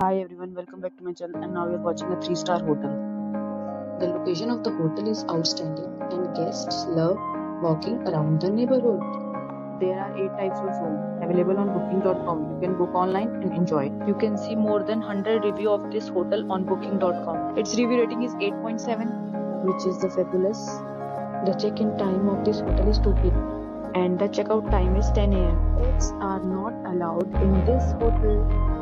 Hi everyone, welcome back to my channel and now you're watching a 3 star hotel. The location of the hotel is outstanding and guests love walking around the neighborhood. There are 8 types of rooms available on booking.com. You can book online and enjoy. You can see more than 100 review of this hotel on booking.com. Its review rating is 8.7 which is the fabulous The check-in time of this hotel is 2 p.m. and the checkout time is 10 am. Pets are not allowed in this hotel.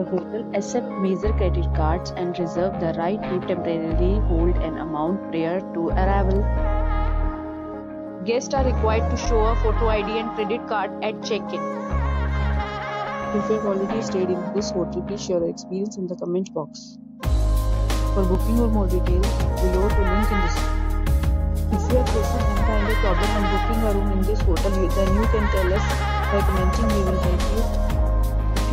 The hotel accepts major credit cards and reserve the right to temporarily hold an amount prior to arrival. Guests are required to show a photo ID and credit card at check-in. If you have already stayed in this hotel, please share your experience in the comment box. For booking or more details, below the link in description. If you are facing any kind of problem in booking a room in this hotel, then you can tell us by commenting. We will help